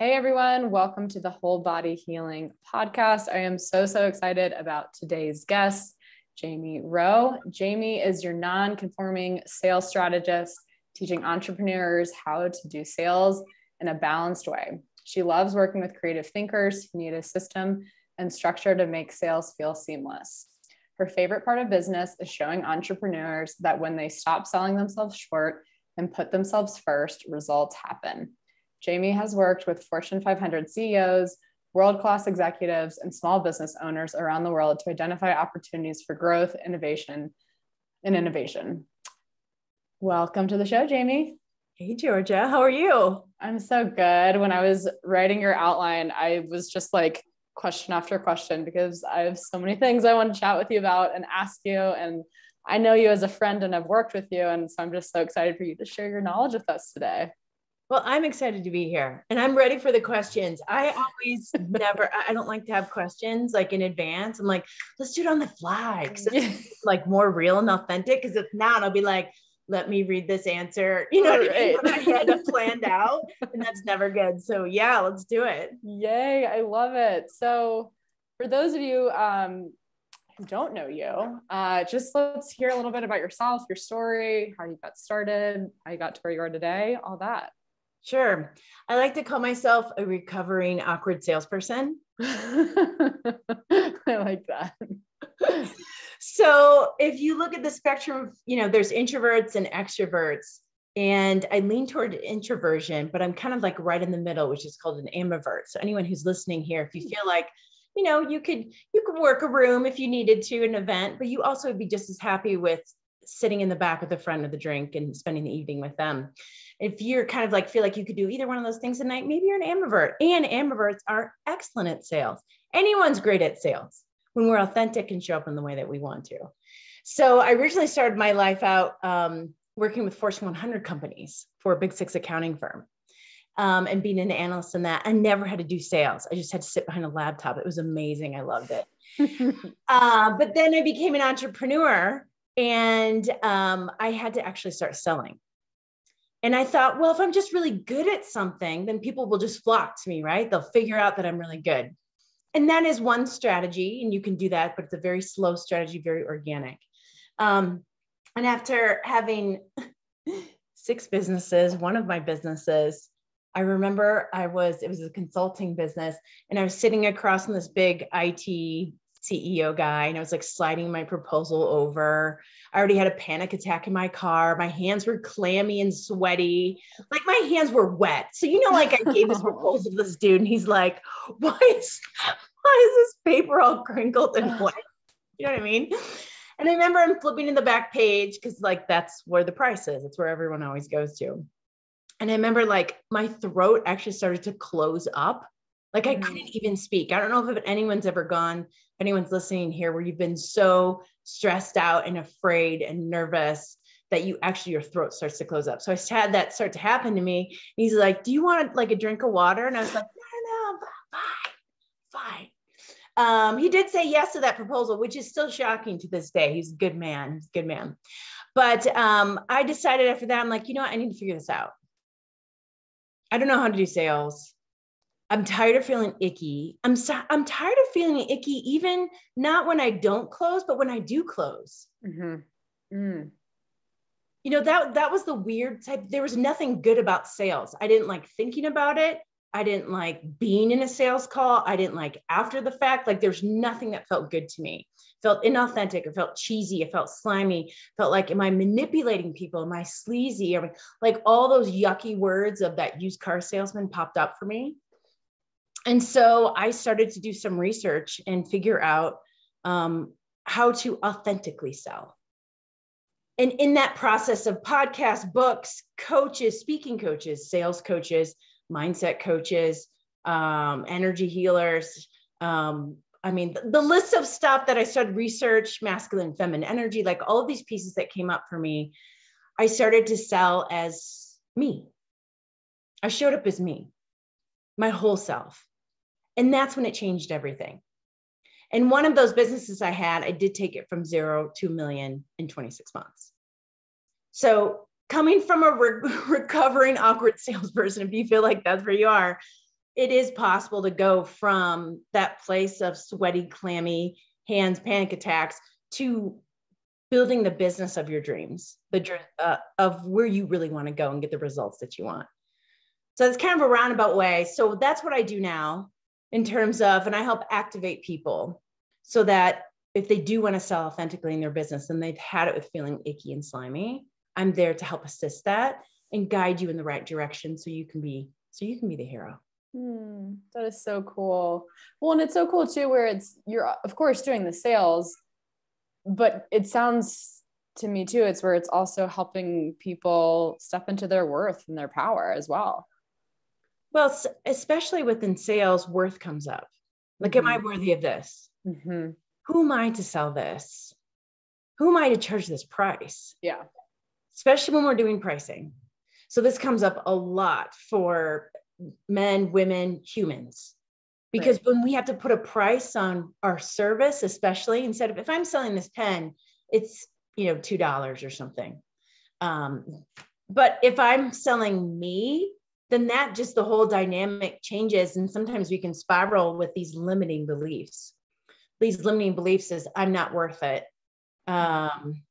Hey everyone, welcome to the Whole Body Healing podcast. I am so, so excited about today's guest, Jaime Rowe. Jaime is your non conforming sales strategist, teaching entrepreneurs how to do sales in a balanced way. She loves working with creative thinkers who need a system and structure to make sales feel seamless. Her favorite part of business is showing entrepreneurs that when they stop selling themselves short and put themselves first, results happen. Jaime has worked with Fortune 500 CEOs, world class executives, and small business owners around the world to identify opportunities for growth, innovation, and innovation. Welcome to the show, Jaime. Hey, Georgia. How are you? I'm so good. When I was writing your outline, I was just like question after question because I have so many things I want to chat with you about and ask you. And I know you as a friend and I've worked with you. And so I'm just so excited for you to share your knowledge with us today. Well, I'm excited to be here and I'm ready for the questions. I always never, I don't like to have questions like in advance. I'm like, let's do it on the fly because it's like more real and authentic. Because if not, I'll be like, let me read this answer. You know, right. I, mean? I had it planned out and that's never good. So yeah, let's do it. Yay. I love it. So for those of you um, who don't know you, uh, just let's hear a little bit about yourself, your story, how you got started, how you got to where you are today, all that. Sure. I like to call myself a recovering awkward salesperson. I like that. so if you look at the spectrum, you know, there's introverts and extroverts. And I lean toward introversion, but I'm kind of like right in the middle, which is called an ambivert. So anyone who's listening here, if you feel like, you know, you could you could work a room if you needed to an event, but you also would be just as happy with sitting in the back with a friend of the drink and spending the evening with them if you're kind of like feel like you could do either one of those things at night, maybe you're an ambivert. And ambiverts are excellent at sales. Anyone's great at sales when we're authentic and show up in the way that we want to. So I originally started my life out um, working with Fortune 100 companies for a big six accounting firm. Um, and being an analyst in that, I never had to do sales. I just had to sit behind a laptop. It was amazing. I loved it. uh, but then I became an entrepreneur and um, I had to actually start selling. And I thought, well, if I'm just really good at something, then people will just flock to me, right? They'll figure out that I'm really good. And that is one strategy, and you can do that, but it's a very slow strategy, very organic. Um, and after having six businesses, one of my businesses, I remember I was, it was a consulting business, and I was sitting across from this big IT CEO guy and I was like sliding my proposal over. I already had a panic attack in my car. My hands were clammy and sweaty. Like my hands were wet. So, you know, like I gave this proposal to this dude and he's like, why is, why is this paper all crinkled and wet? You know what I mean? And I remember I'm flipping in the back page because like that's where the price is. It's where everyone always goes to. And I remember like my throat actually started to close up like I couldn't mm. even speak. I don't know if anyone's ever gone, if anyone's listening here, where you've been so stressed out and afraid and nervous that you actually your throat starts to close up. So I had that start to happen to me. And He's like, "Do you want like a drink of water?" And I was like, "No, no, fine, fine." Um, he did say yes to that proposal, which is still shocking to this day. He's a good man. He's a good man. But um, I decided after that, I'm like, you know what? I need to figure this out. I don't know how to do sales. I'm tired of feeling icky. I'm so, I'm tired of feeling icky, even not when I don't close, but when I do close. Mm-hmm. Mm. You know that that was the weird type. There was nothing good about sales. I didn't like thinking about it. I didn't like being in a sales call. I didn't like after the fact. Like there's nothing that felt good to me. It felt inauthentic. It felt cheesy. It felt slimy. Felt like, am I manipulating people? Am I sleazy? I mean, like all those yucky words of that used car salesman popped up for me and so I started to do some research and figure out um, how to authentically sell. And in that process of podcasts, books, coaches, speaking coaches, sales coaches, mindset coaches, um, energy healers, um, I mean, the, the list of stuff that I started research, masculine, feminine energy, like all of these pieces that came up for me, I started to sell as me. I showed up as me, my whole self. And that's when it changed everything. And one of those businesses I had, I did take it from zero to a million in 26 months. So, coming from a re- recovering awkward salesperson, if you feel like that's where you are, it is possible to go from that place of sweaty, clammy hands, panic attacks to building the business of your dreams, the uh, of where you really want to go and get the results that you want. So it's kind of a roundabout way. So that's what I do now in terms of, and I help activate people so that if they do want to sell authentically in their business and they've had it with feeling icky and slimy, I'm there to help assist that and guide you in the right direction so you can be so you can be the hero. Hmm, that is so cool. Well, and it's so cool too, where it's you're of course doing the sales, but it sounds to me too, it's where it's also helping people step into their worth and their power as well. Well, especially within sales, worth comes up. Like, mm-hmm. am I mm-hmm. worthy of this? Mm-hmm. Who am I to sell this? Who am I to charge this price? Yeah. Especially when we're doing pricing. So this comes up a lot for men, women, humans. Because right. when we have to put a price on our service, especially instead of if I'm selling this pen, it's you know two dollars or something. Um, but if I'm selling me, then that just the whole dynamic changes, and sometimes we can spiral with these limiting beliefs. These limiting beliefs is I'm not worth it. Um,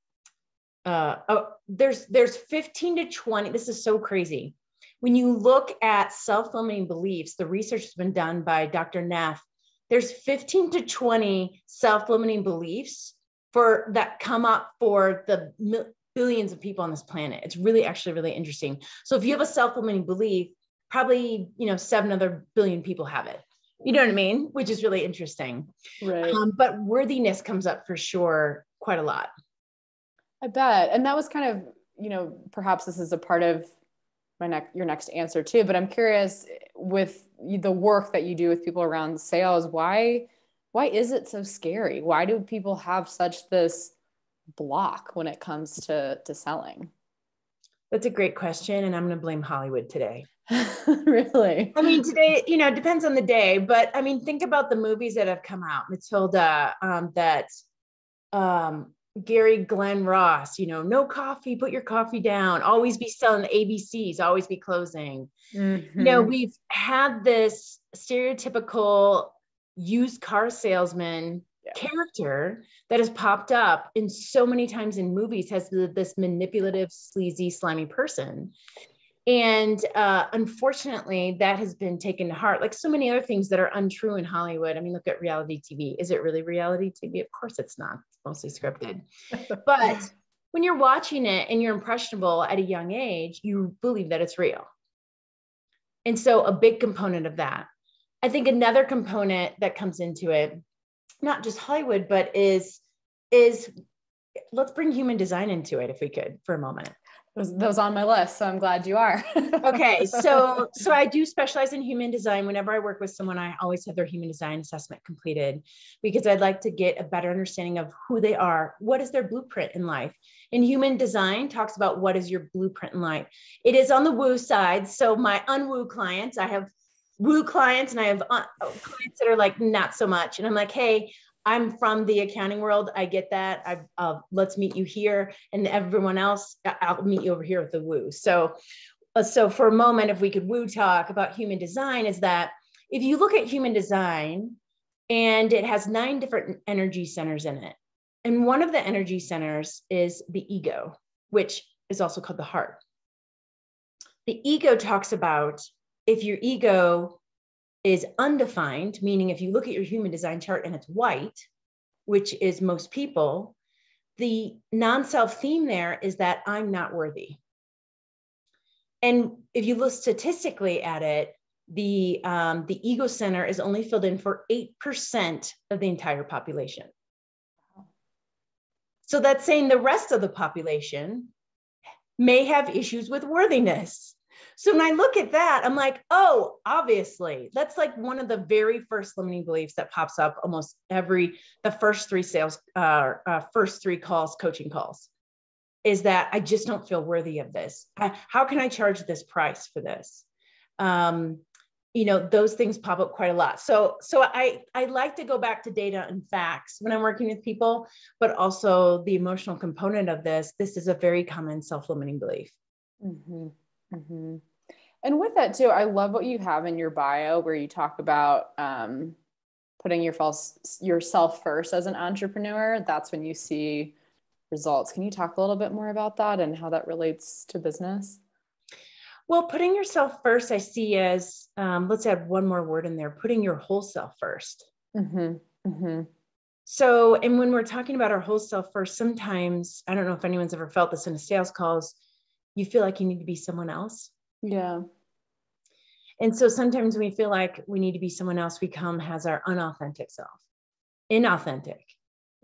uh, oh, there's there's 15 to 20. This is so crazy when you look at self-limiting beliefs, the research has been done by Dr. Neff. There's 15 to 20 self-limiting beliefs for that come up for the billions of people on this planet. It's really actually really interesting. So if you have a self-limiting belief, probably you know seven other billion people have it. You know what I mean? Which is really interesting. Right. Um, but worthiness comes up for sure quite a lot. I bet. And that was kind of, you know, perhaps this is a part of my next your next answer too but i'm curious with the work that you do with people around sales why why is it so scary why do people have such this block when it comes to to selling that's a great question and i'm going to blame hollywood today really i mean today you know it depends on the day but i mean think about the movies that have come out matilda um, that um, Glengarry Glen Ross, you know, no coffee, put your coffee down, always be selling ABCs, always be closing. Mm-hmm. You know, we've had this stereotypical used car salesman. Character that has popped up in so many times in movies has this manipulative, sleazy, slimy person. And uh, unfortunately, that has been taken to heart, like so many other things that are untrue in Hollywood. I mean, look at reality TV. Is it really reality TV? Of course, it's not. It's mostly scripted. but when you're watching it and you're impressionable at a young age, you believe that it's real. And so, a big component of that. I think another component that comes into it, not just Hollywood, but is is let's bring human design into it if we could for a moment. That was on my list so i'm glad you are. Okay so so i do specialize in human design. Whenever i work with someone i always have their human design assessment completed because i'd like to get a better understanding of who they are. What is their blueprint in life? And human design talks about what is your blueprint in life. It is on the woo side. So my unwoo clients i have woo clients and i have uh, clients that are like not so much and i'm like hey I'm from the accounting world. I get that. I uh, let's meet you here, and everyone else, I'll meet you over here with the woo. So, uh, so for a moment, if we could woo talk about human design, is that if you look at human design, and it has nine different energy centers in it, and one of the energy centers is the ego, which is also called the heart. The ego talks about if your ego is undefined, meaning if you look at your human design chart and it's white, which is most people, the non self theme there is that I'm not worthy. And if you look statistically at it, the, um, the ego center is only filled in for 8% of the entire population. So that's saying the rest of the population may have issues with worthiness. So when I look at that, I'm like, oh, obviously, that's like one of the very first limiting beliefs that pops up almost every the first three sales, uh, uh, first three calls, coaching calls, is that I just don't feel worthy of this. I, how can I charge this price for this? Um, you know those things pop up quite a lot so so i i like to go back to data and facts when i'm working with people but also the emotional component of this this is a very common self-limiting belief mm-hmm. Mm-hmm. And with that too, I love what you have in your bio where you talk about um, putting your false, yourself first as an entrepreneur. That's when you see results. Can you talk a little bit more about that and how that relates to business? Well, putting yourself first, I see as um, let's add one more word in there putting your whole self 1st mm-hmm. mm-hmm. So, and when we're talking about our whole self first, sometimes I don't know if anyone's ever felt this in a sales calls, you feel like you need to be someone else. Yeah. And so sometimes we feel like we need to be someone else, we come as our unauthentic self. Inauthentic.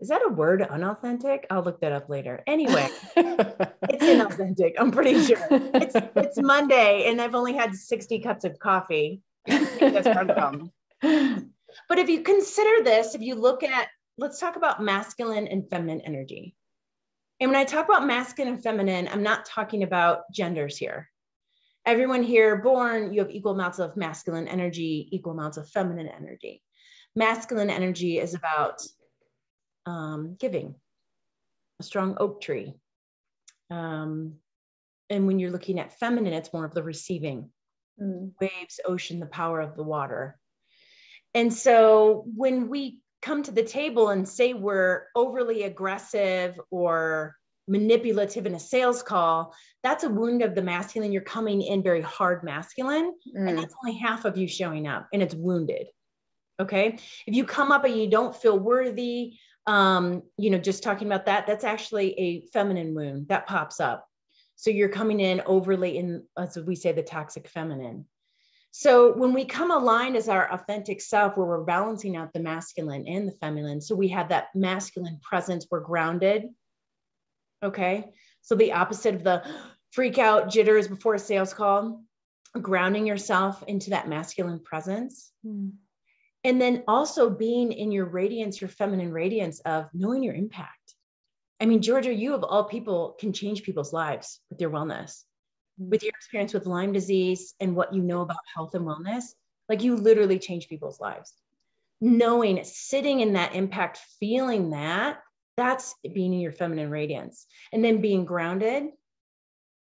Is that a word, unauthentic? I'll look that up later. Anyway, it's inauthentic. I'm pretty sure. It's, it's Monday and I've only had 60 cups of coffee. That's part of the problem. But if you consider this, if you look at let's talk about masculine and feminine energy. And when I talk about masculine and feminine, I'm not talking about genders here. Everyone here born, you have equal amounts of masculine energy, equal amounts of feminine energy. Masculine energy is about um, giving, a strong oak tree. Um, and when you're looking at feminine, it's more of the receiving mm. waves, ocean, the power of the water. And so when we come to the table and say we're overly aggressive or manipulative in a sales call, that's a wound of the masculine. You're coming in very hard masculine, mm. and that's only half of you showing up, and it's wounded. Okay. If you come up and you don't feel worthy, um, you know, just talking about that, that's actually a feminine wound that pops up. So you're coming in overly in, as we say, the toxic feminine. So when we come aligned as our authentic self, where we're balancing out the masculine and the feminine, so we have that masculine presence, we're grounded. Okay. So the opposite of the freak out jitters before a sales call, grounding yourself into that masculine presence. Mm. And then also being in your radiance, your feminine radiance of knowing your impact. I mean, Georgia, you of all people can change people's lives with your wellness with your experience with Lyme disease and what you know about health and wellness, like you literally change people's lives. Knowing, sitting in that impact, feeling that, that's being in your feminine radiance. And then being grounded,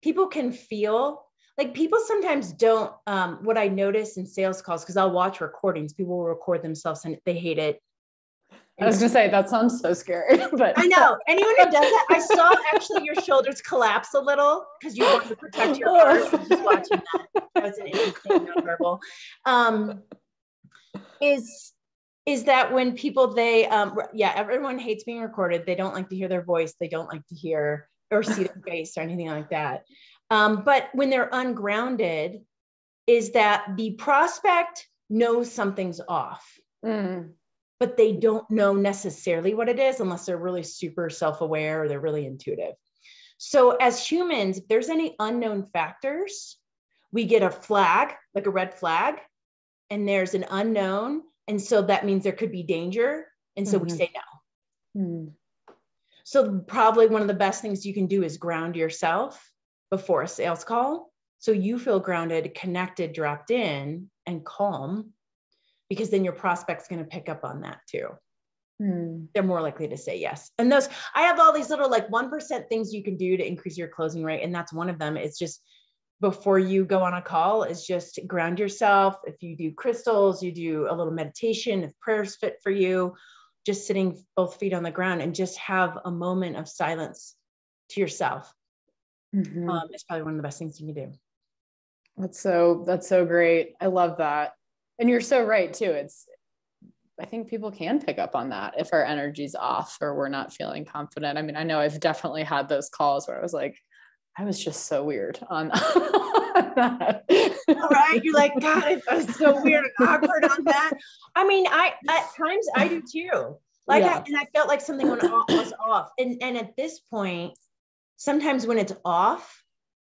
people can feel like people sometimes don't. Um, what I notice in sales calls, because I'll watch recordings, people will record themselves and they hate it I was gonna say that sounds so scary, but I know anyone who does that. I saw actually your shoulders collapse a little because you want to protect your heart. just watching that. That was an interesting nonverbal. Um, is is that when people they um yeah everyone hates being recorded. They don't like to hear their voice. They don't like to hear or see their face or anything like that. Um, but when they're ungrounded, is that the prospect knows something's off. Mm but they don't know necessarily what it is unless they're really super self aware or they're really intuitive. So, as humans, if there's any unknown factors, we get a flag, like a red flag, and there's an unknown. And so that means there could be danger. And so mm-hmm. we say no. Mm. So, probably one of the best things you can do is ground yourself before a sales call. So you feel grounded, connected, dropped in, and calm because then your prospect's going to pick up on that too. Hmm. They're more likely to say yes. And those, I have all these little like 1% things you can do to increase your closing rate. And that's one of them. It's just before you go on a call, is just ground yourself. If you do crystals, you do a little meditation, if prayers fit for you, just sitting both feet on the ground and just have a moment of silence to yourself. Mm-hmm. Um, it's probably one of the best things you can do. That's so, that's so great. I love that and you're so right too it's i think people can pick up on that if our energy's off or we're not feeling confident i mean i know i've definitely had those calls where i was like i was just so weird on that right you're like god i was so weird and awkward on that i mean i at times i do too like yeah. I, and i felt like something was off and and at this point sometimes when it's off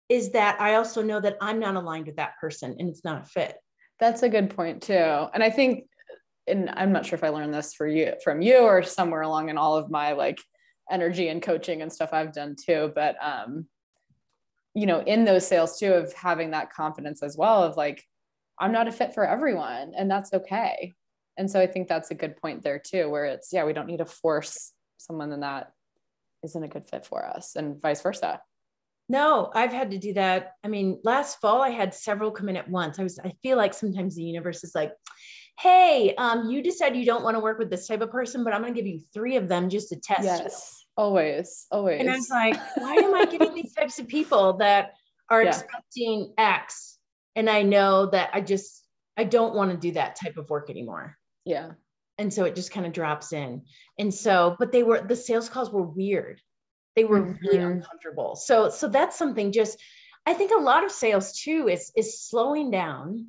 is that i also know that i'm not aligned with that person and it's not a fit that's a good point too. And I think, and I'm not sure if I learned this for you from you or somewhere along in all of my like energy and coaching and stuff I've done too. But um, you know, in those sales too, of having that confidence as well of like, I'm not a fit for everyone, and that's okay. And so I think that's a good point there too, where it's yeah, we don't need to force someone that isn't a good fit for us, and vice versa. No, I've had to do that. I mean, last fall I had several come in at once. I was, I feel like sometimes the universe is like, hey, um, you decide you don't want to work with this type of person, but I'm going to give you three of them just to test. Yes, you. always, always. And I was like, why am I getting types of people that are yeah. expecting X? And I know that I just, I don't want to do that type of work anymore. Yeah. And so it just kind of drops in. And so, but they were, the sales calls were weird. They were mm-hmm. really uncomfortable. So, so that's something just, I think a lot of sales too is, is slowing down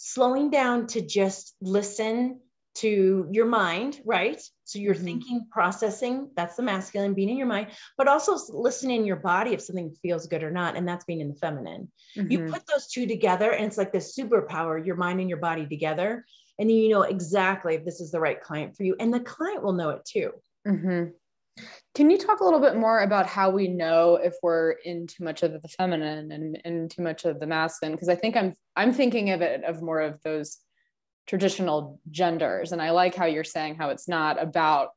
slowing down to just listen to your mind, right? So you're mm-hmm. thinking, processing, that's the masculine being in your mind, but also listening in your body if something feels good or not. And that's being in the feminine. Mm-hmm. You put those two together and it's like this superpower, your mind and your body together. And then you know exactly if this is the right client for you. And the client will know it too. Mm-hmm. Can you talk a little bit more about how we know if we're in too much of the feminine and in too much of the masculine? Because I think I'm I'm thinking of it of more of those traditional genders, and I like how you're saying how it's not about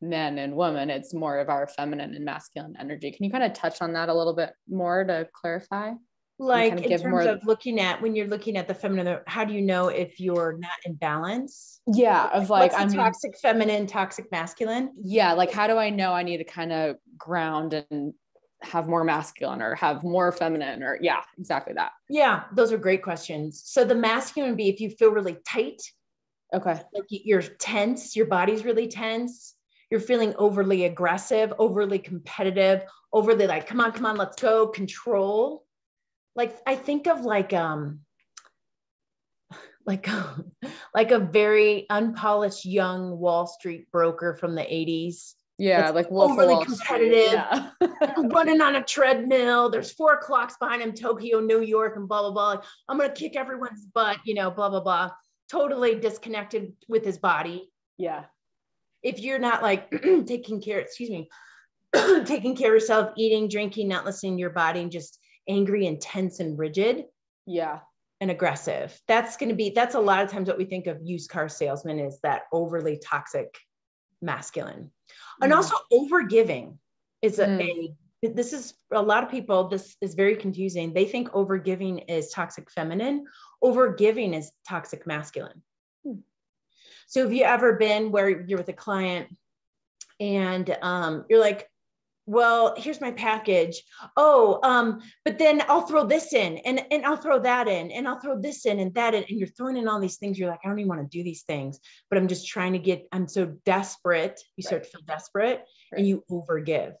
men and women; it's more of our feminine and masculine energy. Can you kind of touch on that a little bit more to clarify? like kind of in terms more... of looking at when you're looking at the feminine how do you know if you're not in balance yeah of like i'm toxic feminine toxic masculine yeah like how do i know i need to kind of ground and have more masculine or have more feminine or yeah exactly that. Yeah those are great questions. So the masculine would be if you feel really tight. Okay. Like you're tense your body's really tense you're feeling overly aggressive overly competitive overly like come on come on let's go control. Like I think of like um like like a very unpolished young Wall Street broker from the 80s. Yeah, like Wolf overly competitive, yeah. running on a treadmill. There's four clocks behind him, Tokyo, New York, and blah blah blah. Like, I'm gonna kick everyone's butt, you know, blah blah blah. Totally disconnected with his body. Yeah. If you're not like taking care, excuse me, taking care of yourself, eating, drinking, not listening to your body, and just angry, and tense and rigid. Yeah. And aggressive. That's going to be, that's a lot of times what we think of used car salesman is that overly toxic masculine. Mm. And also overgiving is a, mm. a, this is a lot of people, this is very confusing. They think overgiving is toxic feminine, overgiving is toxic masculine. Mm. So have you ever been where you're with a client and um, you're like, well here's my package. Oh um but then i'll throw this in and and i'll throw that in and i'll throw this in and that in and you're throwing in all these things. You're like i don't even want to do these things but i'm just trying to get i'm so desperate. You start to feel desperate right. and you overgive.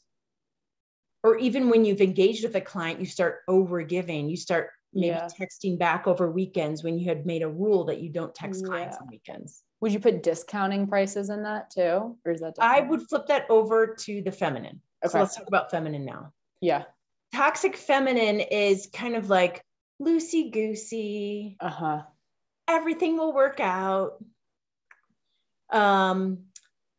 Or even when you've engaged with a client you start overgiving. You start maybe yeah. texting back over weekends when you had made a rule that you don't text clients on weekends. Would you put discounting prices in that too or is that different? i would flip that over to the feminine Okay. So let's talk about feminine now. Yeah. Toxic feminine is kind of like loosey goosey. Uh huh. Everything will work out. Um,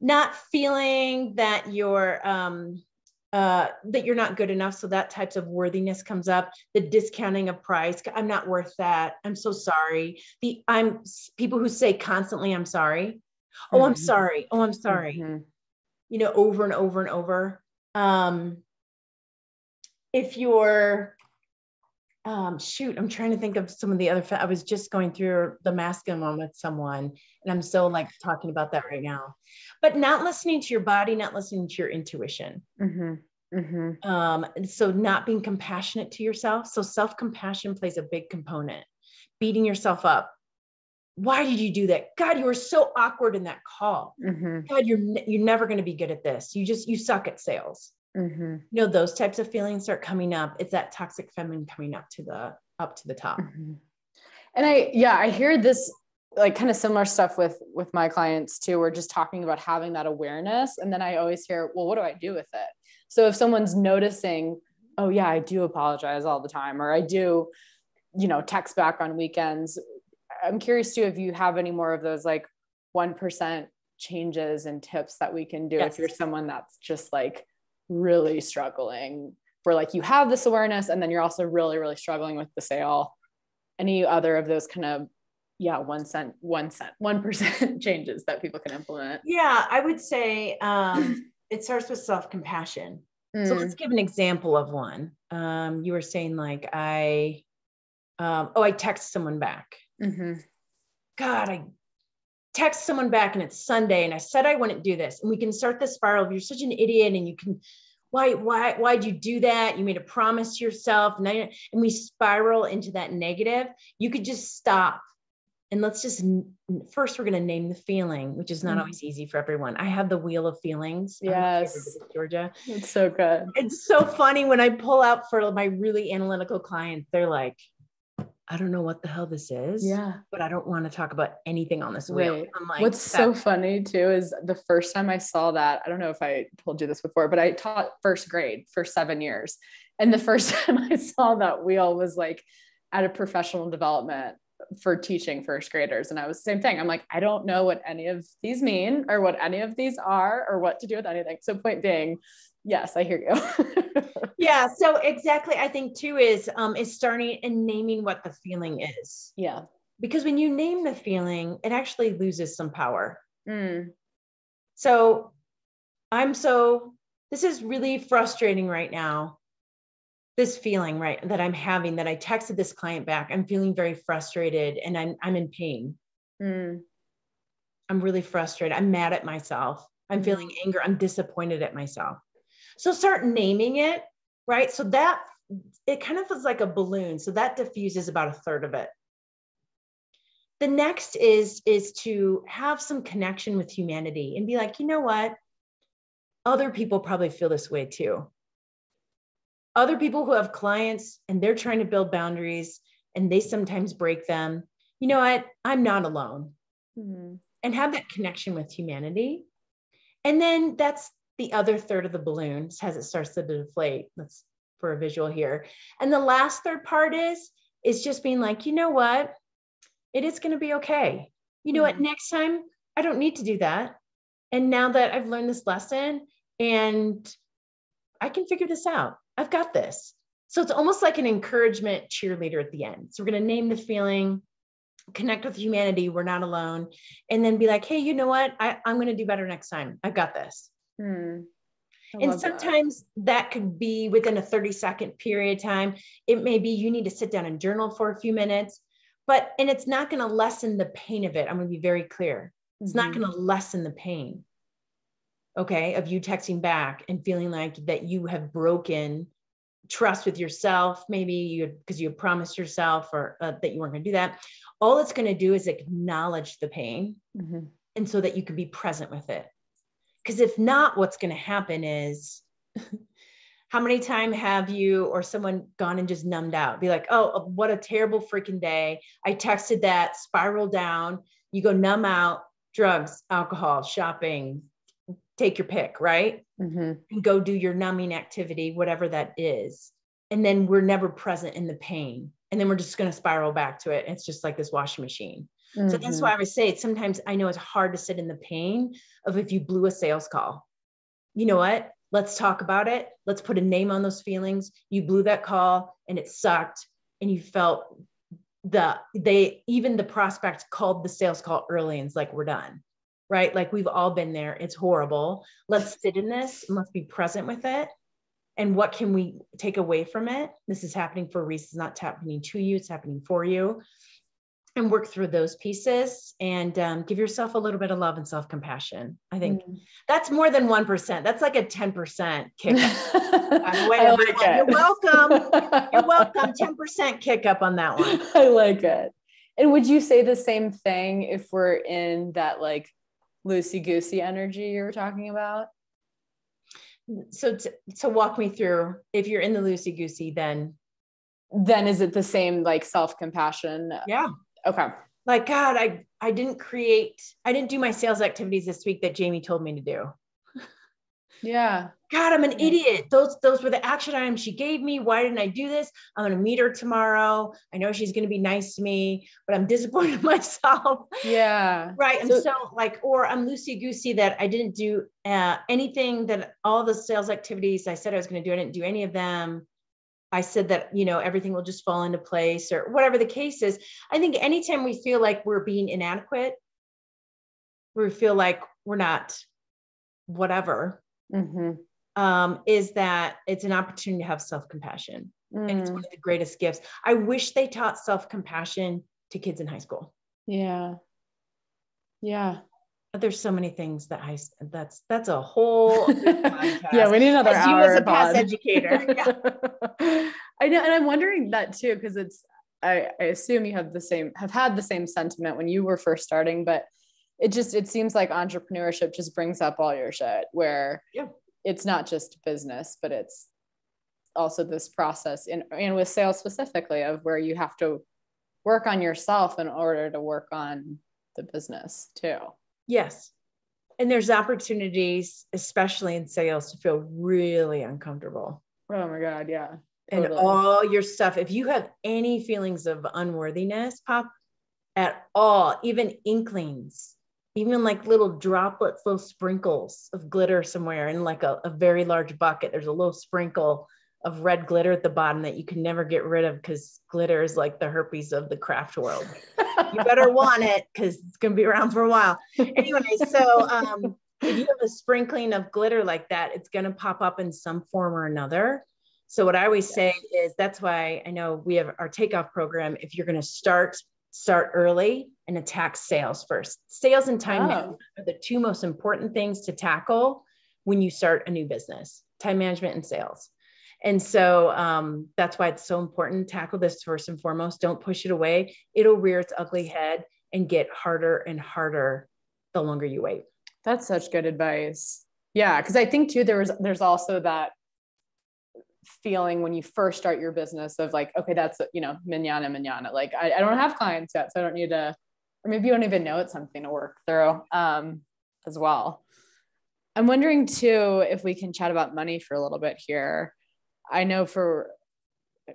not feeling that you're um, uh, that you're not good enough. So that types of worthiness comes up. The discounting of price. I'm not worth that. I'm so sorry. The I'm people who say constantly, I'm sorry. Oh, I'm mm-hmm. sorry. Oh, I'm sorry. Mm-hmm. You know, over and over and over um, if you're um, shoot, I'm trying to think of some of the other. I was just going through the masculine one with someone, and I'm still like talking about that right now. But not listening to your body, not listening to your intuition. Mm-hmm. Mm-hmm. Um, so not being compassionate to yourself. So self compassion plays a big component. Beating yourself up. Why did you do that? God, you were so awkward in that call. Mm-hmm. God, you're you're never going to be good at this. You just you suck at sales mm-hmm. you know those types of feelings start coming up it's that toxic feminine coming up to the up to the top mm-hmm. and i yeah i hear this like kind of similar stuff with with my clients too we're just talking about having that awareness and then i always hear well what do i do with it so if someone's noticing oh yeah i do apologize all the time or i do you know text back on weekends i'm curious too if you have any more of those like 1% changes and tips that we can do yes. if you're someone that's just like really struggling where like you have this awareness and then you're also really really struggling with the sale any other of those kind of yeah one cent one cent one percent changes that people can implement yeah i would say um, it starts with self-compassion Mm. So let's give an example of one. Um, you were saying like I, um, oh, I text someone back. Mm-hmm. God, I text someone back and it's Sunday and I said I wouldn't do this. And we can start the spiral. You're such an idiot and you can, why, why, why'd you do that? You made a promise to yourself. And, and we spiral into that negative. You could just stop and let's just first we're going to name the feeling which is not mm. always easy for everyone i have the wheel of feelings yes georgia it's so good it's so funny when i pull out for my really analytical clients they're like I don't know what the hell this is. Yeah. But I don't want to talk about anything on this wheel. Right. I'm like, what's so funny too is the first time I saw that, I don't know if I told you this before, but I taught first grade for seven years. And the first time I saw that wheel was like at a professional development for teaching first graders. And I was the same thing. I'm like, I don't know what any of these mean or what any of these are or what to do with anything. So point being, yes, I hear you. yeah. So exactly. I think too is, um, is starting and naming what the feeling is. Yeah. Because when you name the feeling, it actually loses some power. Mm. So I'm so, this is really frustrating right now this feeling right that i'm having that i texted this client back i'm feeling very frustrated and i'm i'm in pain mm. i'm really frustrated i'm mad at myself i'm feeling mm. anger i'm disappointed at myself so start naming it right? So that it kind of is like a balloon. So that diffuses about a third of it. The next is is to have some connection with humanity and be like you know what? Other people probably feel this way too. Other people who have clients and they're trying to build boundaries and they sometimes break them. You know what? I'm not alone. Mm-hmm. and have that connection with humanity. And then that's the other third of the balloon as it starts to deflate that's for a visual here and the last third part is is just being like you know what it is going to be okay you know mm-hmm. what next time i don't need to do that and now that i've learned this lesson and i can figure this out I've got this. So it's almost like an encouragement cheerleader at the end. So we're going to name the feeling, connect with humanity. We're not alone. And then be like, hey, you know what? I, am going to do better next time. I've got this. Hmm. And sometimes that. that could be within a 30 second period of time. It may be you need to sit down and journal for a few minutes, but, and it's not going to lessen the pain of it. I'm going to be very clear. It's mm-hmm. not going to lessen the pain okay, of you texting back and feeling like that you have broken trust with yourself, maybe you because you promised yourself or uh, that you weren't going to do that. All it's going to do is acknowledge the pain, mm-hmm. and so that you can be present with it. Because if not, what's going to happen is. how many times have you or someone gone and just numbed out be like oh what a terrible freaking day i texted that spiral down you go numb out drugs alcohol shopping take your pick, right? Mm-hmm. And go do your numbing activity, whatever that is. And then we're never present in the pain. And then we're just going to spiral back to it. It's just like this washing machine. Mm-hmm. So that's why mm-hmm. I would say sometimes I know it's hard to sit in the pain of if you blew a sales call. You know what? Let's talk about it. Let's put a name on those feelings. You blew that call and it sucked and you felt the they even the prospect called the sales call early and it's like we're done right? Like we've all been there. It's horrible. Let's sit in this and let's be present with it. And what can we take away from it? This is happening for a reason. It's not happening to you, it's happening for you. And work through those pieces and um, give yourself a little bit of love and self compassion. I think mm. that's more than 1%. That's like a 10% kick up. way, like You're welcome. You're welcome. 10% kick up on that one. I like it. And would you say the same thing if we're in that like loosey goosey energy you were talking about? So, to, to walk me through, if you're in the loosey goosey, then then is it the same like self compassion? Yeah. Okay. Like God, I I didn't create, I didn't do my sales activities this week that Jaime told me to do. Yeah. God, I'm an idiot. Those those were the action items she gave me. Why didn't I do this? I'm gonna meet her tomorrow. I know she's gonna be nice to me, but I'm disappointed in myself. Yeah. Right. And so, so like, or I'm loosey goosey that I didn't do uh, anything that all the sales activities I said I was gonna do. I didn't do any of them. I said that you know everything will just fall into place or whatever the case is. I think anytime we feel like we're being inadequate, we feel like we're not whatever Mm-hmm. um, is that it's an opportunity to have self compassion. Mm. And it's mm. one of the greatest gifts. I wish they taught self compassion to kids in high school. Yeah. Yeah. There's so many things that I that's that's a whole yeah we need another as hour you as a past educator yeah. I know and I'm wondering that too because it's I, I assume you have the same have had the same sentiment when you were first starting but it just it seems like entrepreneurship just brings up all your shit where yeah. it's not just business but it's also this process in and with sales specifically of where you have to work on yourself in order to work on the business too yes and there's opportunities especially in sales to feel really uncomfortable oh my god yeah totally. and all your stuff if you have any feelings of unworthiness pop at all even inklings even like little droplets little sprinkles of glitter somewhere in like a, a very large bucket there's a little sprinkle of red glitter at the bottom that you can never get rid of because glitter is like the herpes of the craft world. you better want it because it's going to be around for a while. Anyway, so um, if you have a sprinkling of glitter like that, it's going to pop up in some form or another. So what I always say is that's why I know we have our takeoff program. If you're going to start, start early and attack sales first. Sales and time oh. are the two most important things to tackle when you start a new business. Time management and sales. And so um, that's why it's so important. Tackle this first and foremost. Don't push it away. It'll rear its ugly head and get harder and harder the longer you wait. That's such good advice. Yeah, because I think too there was there's also that feeling when you first start your business of like, okay, that's you know, manana manana. Like I, I don't have clients yet, so I don't need to, or maybe you don't even know it's something to work through um, as well. I'm wondering too if we can chat about money for a little bit here. I know for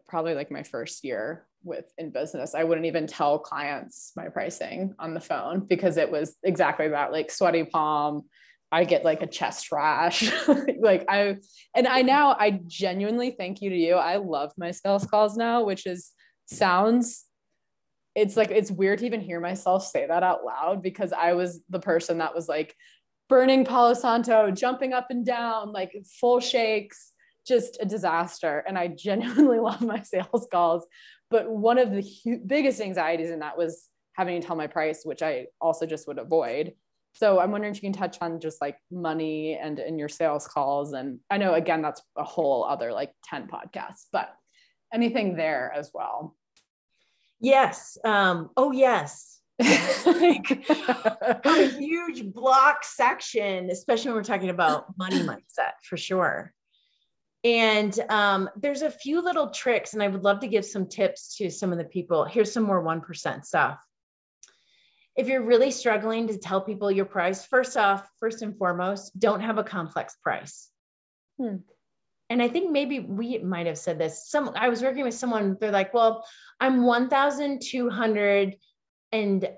probably like my first year with in business, I wouldn't even tell clients my pricing on the phone because it was exactly that like sweaty palm. I get like a chest rash. like I and I now I genuinely thank you to you. I love my sales calls now, which is sounds it's like it's weird to even hear myself say that out loud because I was the person that was like burning Palo Santo, jumping up and down, like full shakes, just a disaster. And I genuinely love my sales calls. But one of the hu- biggest anxieties in that was having to tell my price, which I also just would avoid. So I'm wondering if you can touch on just like money and in your sales calls. And I know again that's a whole other like 10 podcasts, but anything there as well. Yes. Um, oh yes. like a huge block section, especially when we're talking about money mindset for sure. And um, there's a few little tricks, and I would love to give some tips to some of the people. Here's some more 1% stuff. If you're really struggling to tell people your price, first off, first and foremost, don't have a complex price. Hmm. And I think maybe we might have said this. Some I was working with someone, they're like, well, I'm $1,215.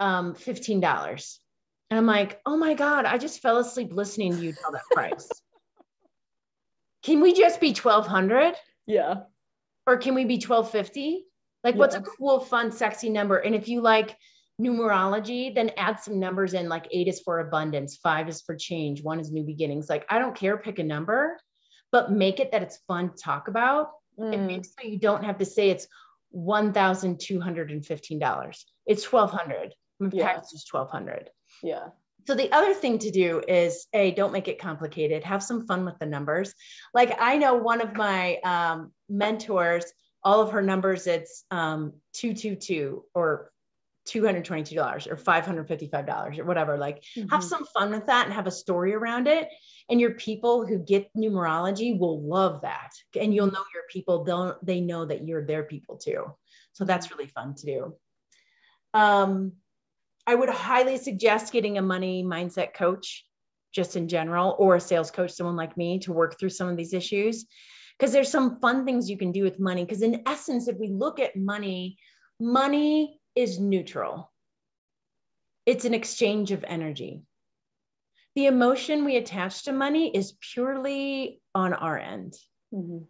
Um, and I'm like, oh my God, I just fell asleep listening to you tell that price. Can we just be 1200? Yeah. Or can we be 1250? Like, yeah. what's a cool, fun, sexy number? And if you like numerology, then add some numbers in like eight is for abundance, five is for change, one is new beginnings. Like, I don't care, pick a number, but make it that it's fun to talk about. Mm. It makes so you don't have to say it's $1,215. It's 1200 yeah. package is 1200 Yeah. So the other thing to do is a don't make it complicated. Have some fun with the numbers. Like I know one of my um, mentors, all of her numbers, it's um, two two two or two hundred twenty two dollars or five hundred fifty five dollars or whatever. Like mm-hmm. have some fun with that and have a story around it. And your people who get numerology will love that, and you'll know your people. they'll they know that you're their people too? So that's really fun to do. Um, I would highly suggest getting a money mindset coach just in general or a sales coach, someone like me to work through some of these issues. Because there's some fun things you can do with money. Because in essence, if we look at money, money is neutral, it's an exchange of energy. The emotion we attach to money is purely on our end. Mm-hmm.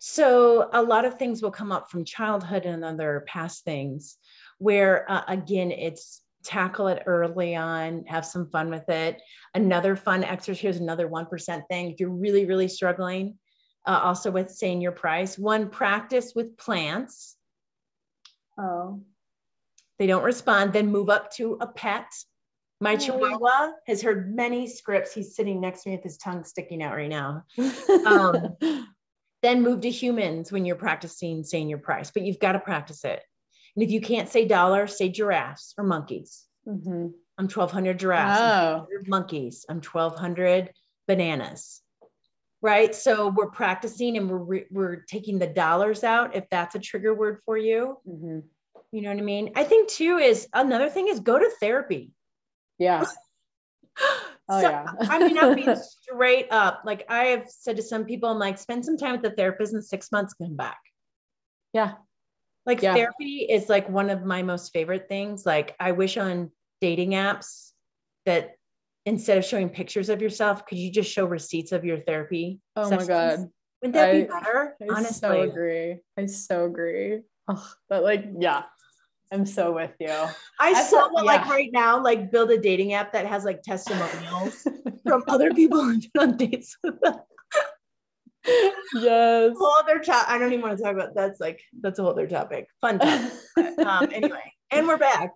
So, a lot of things will come up from childhood and other past things where uh, again it's tackle it early on, have some fun with it. Another fun exercise, here's another 1% thing. If you're really, really struggling, uh, also with saying your price, one, practice with plants. Oh. They don't respond, then move up to a pet. My oh. chihuahua has heard many scripts. He's sitting next to me with his tongue sticking out right now. Um, then move to humans when you're practicing saying your price, but you've got to practice it. And if you can't say dollars, say giraffes or monkeys. Mm-hmm. I'm 1,200 giraffes, oh. monkeys. I'm 1,200 bananas. Right. So we're practicing and we're, re- we're taking the dollars out if that's a trigger word for you. Mm-hmm. You know what I mean? I think too is another thing is go to therapy. Yeah. Oh, so, yeah. I mean, I'm being straight up. Like I have said to some people, I'm like, spend some time with the therapist and six months, come back. Yeah. Like yeah. therapy is like one of my most favorite things. Like I wish on dating apps that instead of showing pictures of yourself, could you just show receipts of your therapy? Oh sessions? my God. Wouldn't that I, be better? I honestly. so agree. I so agree. Oh, but like, yeah, I'm so with you. I so want yeah. like right now, like build a dating app that has like testimonials from other people been on dates with them yes. Whole other topic. I don't even want to talk about that's like that's a whole other topic. Fun topic. um, anyway, and we're back.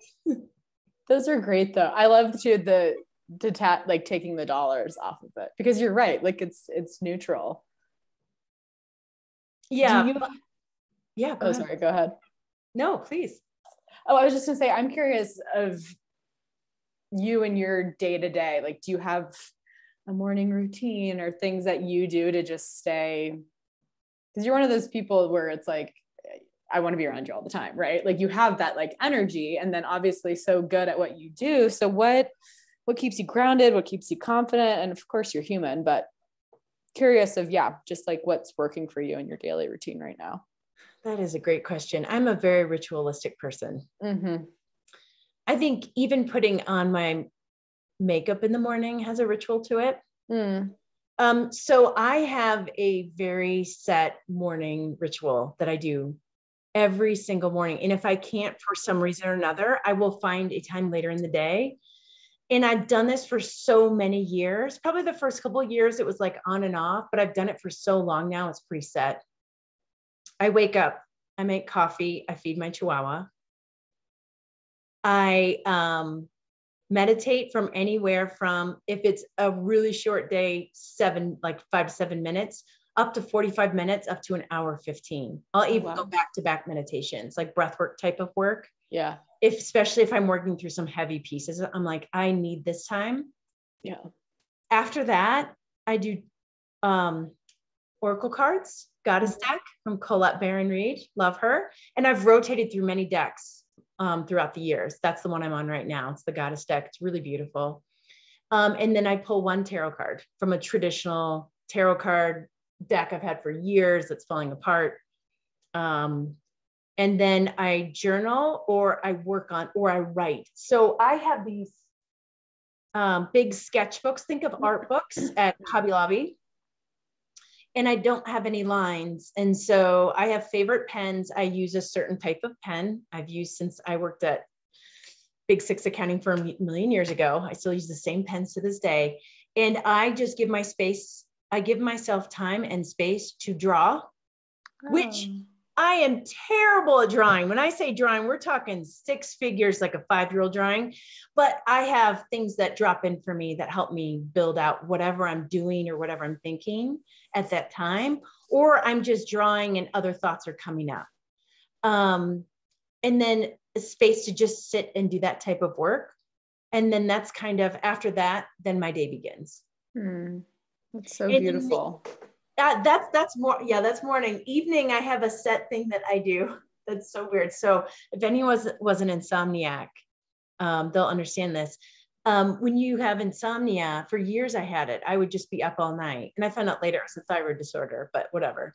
Those are great though. I love too the to detach like taking the dollars off of it because you're right. Like it's it's neutral. Yeah. You... Yeah. Oh, ahead. sorry. Go ahead. No, please. Oh, I was just gonna say I'm curious of you and your day to day. Like, do you have a morning routine or things that you do to just stay because you're one of those people where it's like I want to be around you all the time, right? Like you have that like energy and then obviously so good at what you do. So what what keeps you grounded? What keeps you confident? And of course you're human, but curious of yeah, just like what's working for you in your daily routine right now. That is a great question. I'm a very ritualistic person. Mm-hmm. I think even putting on my makeup in the morning has a ritual to it. Mm. Um, so I have a very set morning ritual that I do every single morning. And if I can't for some reason or another, I will find a time later in the day. And I've done this for so many years. Probably the first couple of years it was like on and off, but I've done it for so long now it's preset. I wake up, I make coffee, I feed my chihuahua. I um meditate from anywhere from if it's a really short day seven like five to seven minutes up to 45 minutes up to an hour 15 i'll even wow. go back to back meditations like breath work type of work. Yeah. If especially if i'm working through some heavy pieces i'm like i need this time. Yeah. After that i do um oracle cards goddess deck from colette baron reid love her. And i've rotated through many decks um, throughout the years. That's the one I'm on right now. It's the Goddess deck. It's really beautiful. Um, and then I pull one tarot card from a traditional tarot card deck I've had for years that's falling apart. Um, and then I journal or I work on or I write. So I have these um, big sketchbooks. Think of art books at Hobby Lobby and I don't have any lines. And so I have favorite pens. I use a certain type of pen I've used since I worked at Big Six accounting firm a million years ago. I still use the same pens to this day. And I just give my space, I give myself time and space to draw, oh. which I am terrible at drawing. When I say drawing, we're talking six figures, like a five year old drawing. But I have things that drop in for me that help me build out whatever I'm doing or whatever I'm thinking at that time. Or I'm just drawing and other thoughts are coming up. Um, and then a space to just sit and do that type of work. And then that's kind of after that, then my day begins. Hmm. That's so and beautiful. Then, that that's that's more yeah that's morning. Evening i have a set thing that i do. That's so weird. So if anyone was was an insomniac um, they'll understand this. Um, when you have insomnia for years i had it. I would just be up all night. And i found out later it was a thyroid disorder but whatever.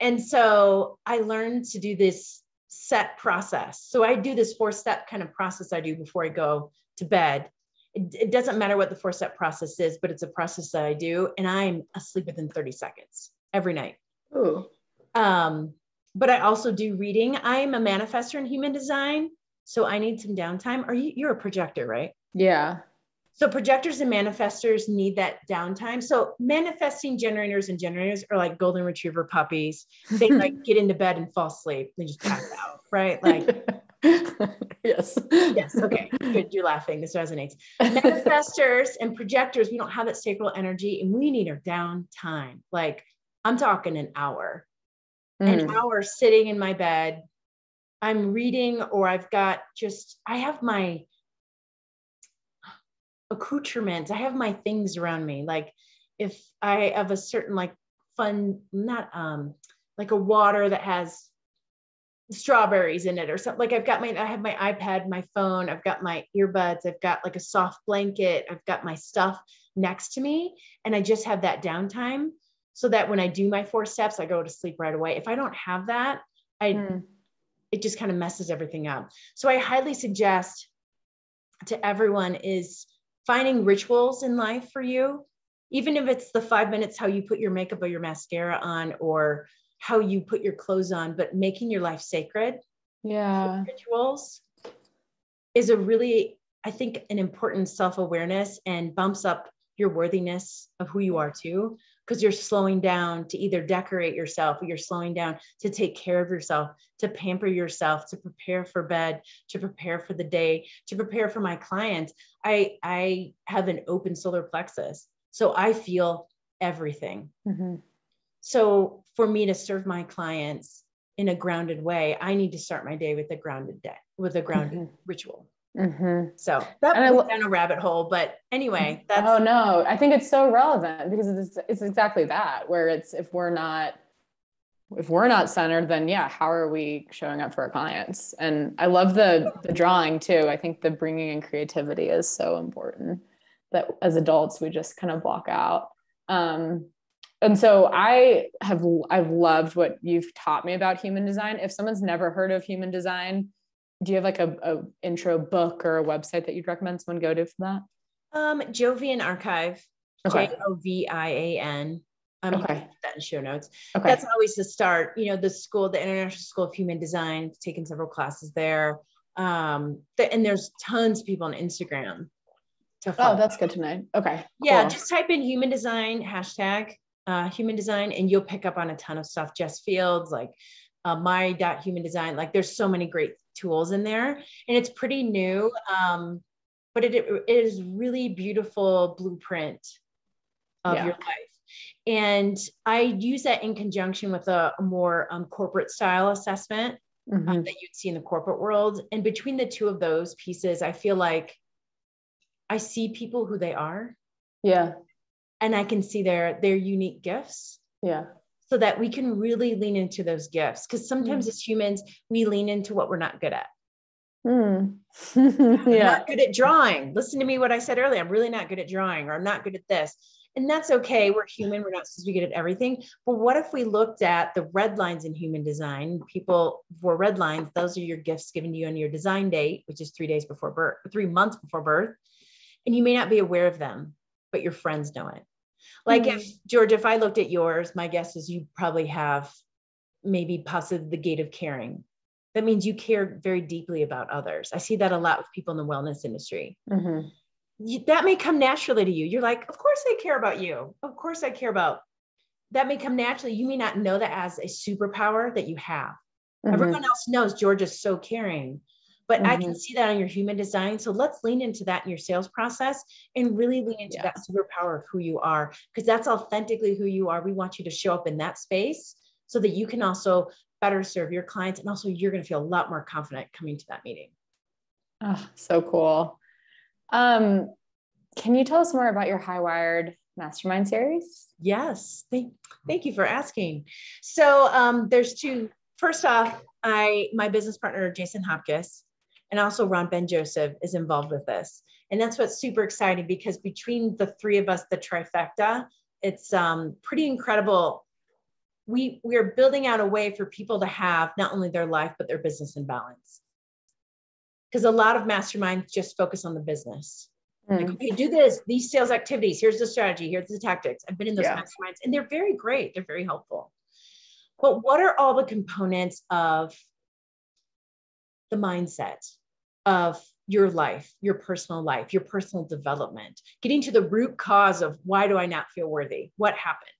And so i learned to do this set process. So i do this four step kind of process i do before i go to bed it, it doesn't matter what the four step process is, but it's a process that I do, and I'm asleep within 30 seconds every night. Ooh. Um, but I also do reading. I'm a manifester in human design. So I need some downtime. Are you you're a projector, right? Yeah. So projectors and manifestors need that downtime. So manifesting generators and generators are like golden retriever puppies. They like get into bed and fall asleep. They just pass out, right? Like yes. yes. Okay. Good. You're laughing. This resonates. Manifestors and projectors, we don't have that sacral energy and we need our downtime. Like I'm talking an hour, mm. an hour sitting in my bed. I'm reading, or I've got just, I have my accoutrements. I have my things around me. Like if I have a certain like fun, not um like a water that has strawberries in it or something. Like I've got my I have my iPad, my phone, I've got my earbuds, I've got like a soft blanket, I've got my stuff next to me and I just have that downtime so that when I do my four steps I go to sleep right away. If I don't have that, I mm. it just kind of messes everything up. So I highly suggest to everyone is finding rituals in life for you, even if it's the five minutes how you put your makeup or your mascara on or how you put your clothes on, but making your life sacred. Yeah. Rituals is a really, I think, an important self awareness and bumps up your worthiness of who you are too because you're slowing down to either decorate yourself or you're slowing down to take care of yourself, to pamper yourself, to prepare for bed, to prepare for the day, to prepare for my clients. I, I have an open solar plexus. So I feel everything. Mm-hmm. So for me to serve my clients in a grounded way, I need to start my day with a grounded day, with a grounded mm-hmm. ritual. Mm-hmm. So that and went down a rabbit hole, but anyway, that's oh no, I think it's so relevant because it's it's exactly that where it's if we're not if we're not centered, then yeah, how are we showing up for our clients? And I love the the drawing too. I think the bringing in creativity is so important that as adults we just kind of block out. Um, and so I have I've loved what you've taught me about human design. If someone's never heard of human design, do you have like a, a intro book or a website that you'd recommend someone go to for that? Um, Jovian Archive, okay. J O V I A N. I'm okay. that in show notes. Okay. That's always the start. You know, the school, the International School of Human Design, taken several classes there. Um, the, and there's tons of people on Instagram. oh, that's good to know. Okay. Yeah, cool. just type in human design hashtag uh, human design, and you'll pick up on a ton of stuff. Jess Fields, like uh, my dot human design. Like, there's so many great tools in there and it's pretty new um, but it, it is really beautiful blueprint of yeah. your life and i use that in conjunction with a, a more um, corporate style assessment mm-hmm. um, that you'd see in the corporate world and between the two of those pieces i feel like i see people who they are yeah and i can see their their unique gifts yeah so that we can really lean into those gifts. Because sometimes mm. as humans, we lean into what we're not good at. Mm. yeah. not good at drawing. Listen to me what I said earlier. I'm really not good at drawing, or I'm not good at this. And that's okay. We're human. We're not supposed to be good at everything. But what if we looked at the red lines in human design? People for red lines, those are your gifts given to you on your design date, which is three days before birth, three months before birth. And you may not be aware of them, but your friends know it. Like mm-hmm. if George, if I looked at yours, my guess is you probably have maybe possibly the gate of caring. That means you care very deeply about others. I see that a lot with people in the wellness industry. Mm-hmm. You, that may come naturally to you. You're like, of course I care about you. Of course I care about. That may come naturally. You may not know that as a superpower that you have. Mm-hmm. Everyone else knows George is so caring but mm-hmm. I can mm-hmm. see that on your human design. So let's lean into that in your sales process and really lean into that superpower of who you are, because that's authentically who you are. We want you to show up in that space so that you can also better serve your clients. And also, you're going to feel a lot more confident coming to that meeting. Oh, so cool. Um, can you tell us more about your High Wired Mastermind series? Yes. Thank, thank you for asking. So um, there's two. First off, I my business partner Jason Hopkins and also Ron Ben Joseph is involved with this. And that's what's super exciting because between the three of us, the trifecta, it's um, pretty incredible. We we are building out a way for people to have not only their life but their business in balance. Because a lot of masterminds just focus on the business. Mm. Like, okay, do this, these sales activities. Here's the strategy. Here's the tactics. I've been in those yeah. masterminds, and they're very great. They're very helpful. But what are all the components of the mindset? Of your life, your personal life, your personal development, getting to the root cause of why do I not feel worthy? What happened?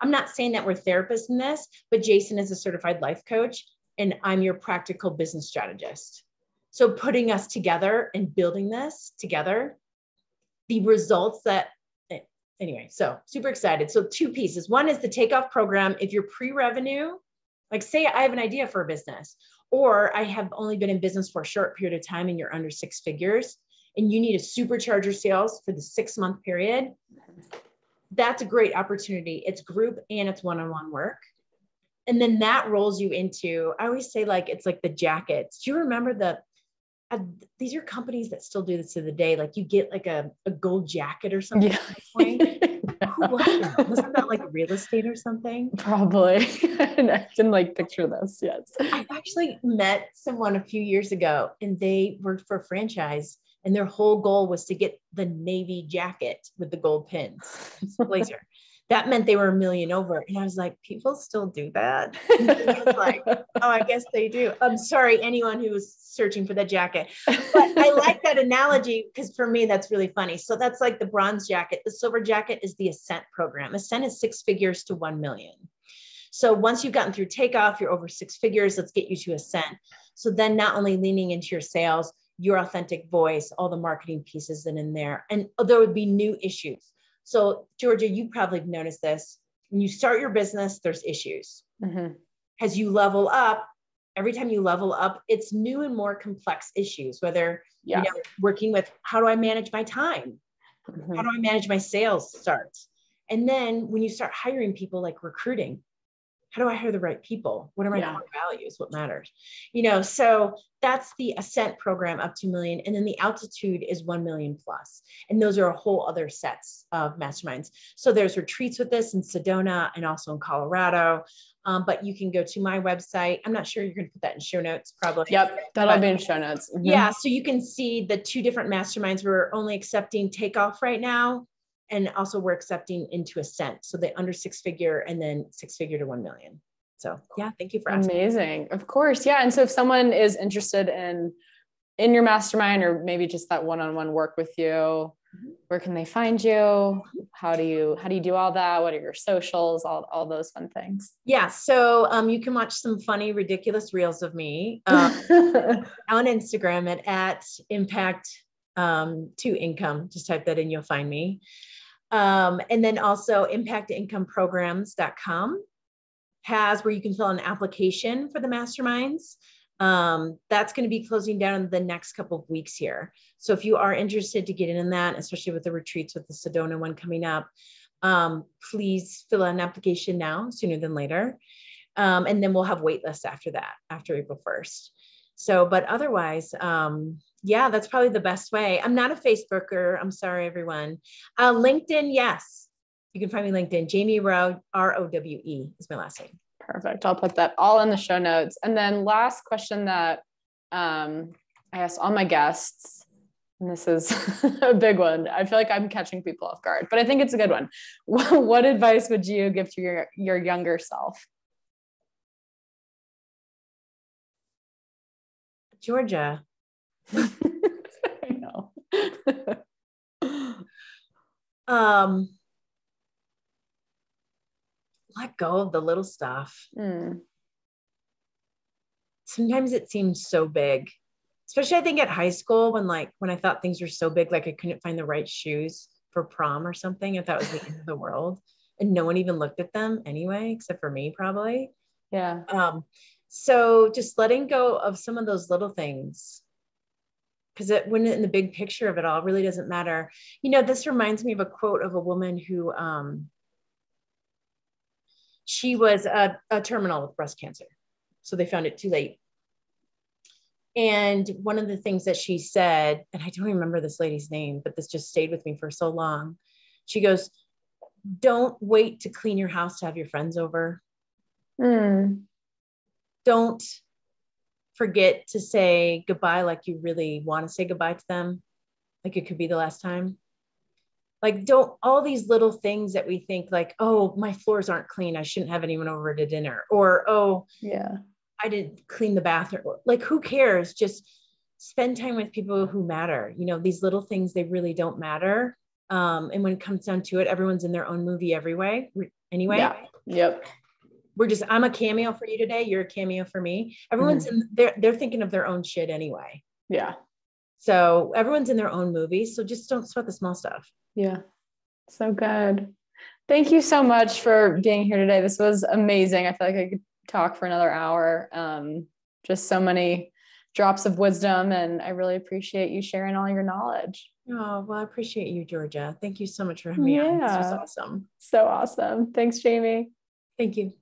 I'm not saying that we're therapists in this, but Jason is a certified life coach and I'm your practical business strategist. So putting us together and building this together, the results that anyway, so super excited. So two pieces. One is the takeoff program. If you're pre-revenue, like say I have an idea for a business, or I have only been in business for a short period of time and you're under six figures and you need to supercharge your sales for the six month period, that's a great opportunity. It's group and it's one on one work. And then that rolls you into, I always say, like, it's like the jackets. Do you remember the, uh, these are companies that still do this to the day. Like, you get like a, a gold jacket or something. Yeah. Who was that? Wasn't that like real estate or something? Probably. I can like picture this. Yes. I actually met someone a few years ago and they worked for a franchise and their whole goal was to get the navy jacket with the gold pins, blazer. That meant they were a million over. And I was like, people still do that. I was like, oh, I guess they do. I'm sorry, anyone who was searching for the jacket. But I like that analogy because for me, that's really funny. So that's like the bronze jacket. The silver jacket is the Ascent program. Ascent is six figures to 1 million. So once you've gotten through takeoff, you're over six figures, let's get you to Ascent. So then not only leaning into your sales, your authentic voice, all the marketing pieces that in there, and oh, there would be new issues. So Georgia, you probably have noticed this. When you start your business, there's issues. Mm-hmm. As you level up, every time you level up, it's new and more complex issues, whether yeah. you know, working with how do I manage my time? Mm-hmm. How do I manage my sales starts? And then when you start hiring people like recruiting, how do I hire the right people? What are my yeah. core values? What matters? You know, so that's the ascent program up to million. And then the altitude is 1 million plus. And those are a whole other sets of masterminds. So there's retreats with this in Sedona and also in Colorado. Um, but you can go to my website. I'm not sure you're going to put that in show notes, probably. Yep, that'll but, be in show notes. Mm-hmm. Yeah, so you can see the two different masterminds. We're only accepting takeoff right now, and also we're accepting into ascent. So the under six figure and then six figure to 1 million. So yeah, thank you for asking. Amazing. Of course. Yeah. And so if someone is interested in in your mastermind or maybe just that one-on-one work with you, mm-hmm. where can they find you? How do you how do you do all that? What are your socials? All, all those fun things. Yeah. So um, you can watch some funny, ridiculous reels of me um, on Instagram at, at impact um, to income. Just type that in, you'll find me. Um, and then also impactincomeprograms.com has where you can fill an application for the masterminds. Um, that's going to be closing down in the next couple of weeks here. So if you are interested to get in that, especially with the retreats with the Sedona one coming up, um, please fill out an application now sooner than later. Um, and then we'll have wait lists after that, after April 1st. So, but otherwise, um, yeah, that's probably the best way. I'm not a Facebooker. I'm sorry, everyone. Uh, LinkedIn, yes. You can find me LinkedIn. Jaime Rowe, R O W E is my last name. Perfect. I'll put that all in the show notes. And then last question that um, I asked all my guests, and this is a big one. I feel like I'm catching people off guard, but I think it's a good one. What, what advice would you give to your your younger self? Georgia, I know. um, let go of the little stuff. Mm. Sometimes it seems so big, especially I think at high school when like when I thought things were so big, like I couldn't find the right shoes for prom or something. I thought was the end of the world, and no one even looked at them anyway, except for me probably. Yeah. Um, so just letting go of some of those little things because it when in the big picture of it all really doesn't matter. You know this reminds me of a quote of a woman who um she was a, a terminal with breast cancer so they found it too late. And one of the things that she said and i don't remember this lady's name but this just stayed with me for so long. She goes don't wait to clean your house to have your friends over. Mm. don't forget to say goodbye like you really want to say goodbye to them like it could be the last time like don't all these little things that we think like oh my floors aren't clean i shouldn't have anyone over to dinner or oh yeah i didn't clean the bathroom like who cares just spend time with people who matter. You know, these little things, they really don't matter. Um, and when it comes down to it, everyone's in their own movie every way, anyway. Yeah. Yep. We're just, I'm a cameo for you today. You're a cameo for me. Everyone's mm-hmm. in, they're, they're thinking of their own shit anyway. Yeah. So everyone's in their own movie. So just don't sweat the small stuff. Yeah. So good. Thank you so much for being here today. This was amazing. I feel like I could talk for another hour. Um, just so many drops of wisdom, and I really appreciate you sharing all your knowledge. Oh, well, I appreciate you, Georgia. Thank you so much for having me yeah. on. This was awesome. So awesome. Thanks, Jaime. Thank you.